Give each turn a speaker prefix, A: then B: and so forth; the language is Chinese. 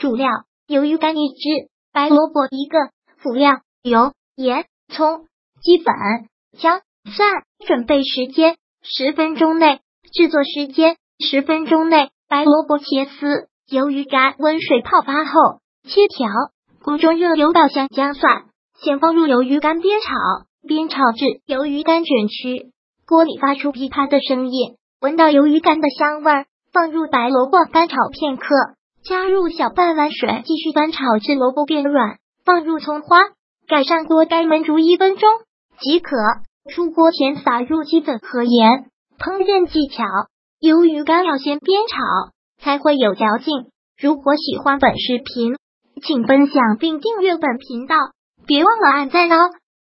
A: 主料：鱿鱼干一只，白萝卜一个。辅料：油、盐、葱、鸡粉、姜、蒜。准备时间：十分钟内。制作时间：十分钟内。白萝卜切丝，鱿鱼干温水泡发后切条。锅中热油，倒香姜蒜，先放入鱿鱼干煸炒，煸炒至鱿鱼干卷曲，锅里发出噼啪的声音，闻到鱿鱼干的香味儿。放入白萝卜翻炒片刻，加入小半碗水，继续翻炒至萝卜变软。放入葱花，盖上锅盖焖煮一分钟即可。出锅前撒入鸡粉和盐。烹饪技巧：鱿鱼干要先煸炒，才会有嚼劲。如果喜欢本视频，请分享并订阅本频道，别忘了按赞哦。